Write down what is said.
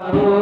Oh